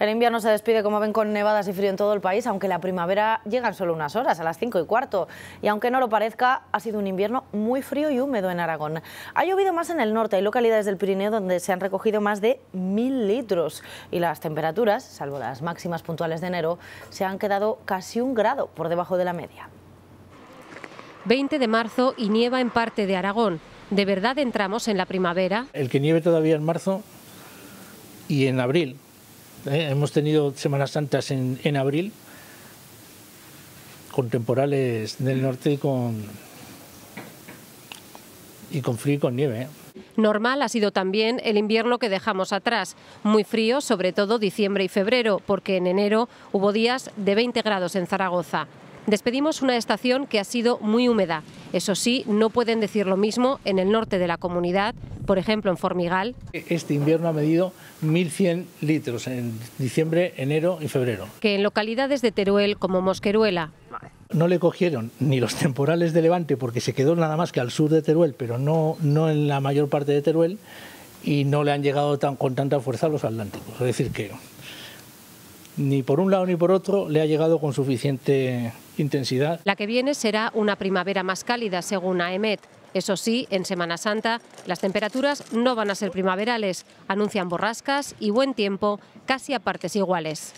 El invierno se despide, como ven, con nevadas y frío en todo el país, aunque la primavera llega en solo unas horas, a las 5 y cuarto. Y aunque no lo parezca, ha sido un invierno muy frío y húmedo en Aragón. Ha llovido más en el norte, hay localidades del Pirineo donde se han recogido más de mil litros. Y las temperaturas, salvo las máximas puntuales de enero, se han quedado casi un grado por debajo de la media. 20 de marzo y nieva en parte de Aragón. ¿De verdad entramos en la primavera? El que nieve todavía en marzo y en abril, ¿eh? hemos tenido Semanas Santas en, abril con temporales del norte y con, y con frío y con nieve. ¿eh? Normal ha sido también el invierno que dejamos atrás, muy frío, sobre todo diciembre y febrero, porque en enero hubo días de 20 grados en Zaragoza. Despedimos una estación que ha sido muy húmeda. Eso sí, no pueden decir lo mismo en el norte de la comunidad, por ejemplo en Formigal. Este invierno ha medido 1.100 litros en diciembre, enero y febrero. Que en localidades de Teruel como Mosqueruela. No le cogieron ni los temporales de Levante porque se quedó nada más que al sur de Teruel, pero no, no en la mayor parte de Teruel y no le han llegado tan, con tanta fuerza a los atlánticos. Es decir, que ni por un lado ni por otro le ha llegado con suficiente intensidad. La que viene será una primavera más cálida, según AEMET. Eso sí, en Semana Santa las temperaturas no van a ser primaverales, anuncian borrascas y buen tiempo casi a partes iguales.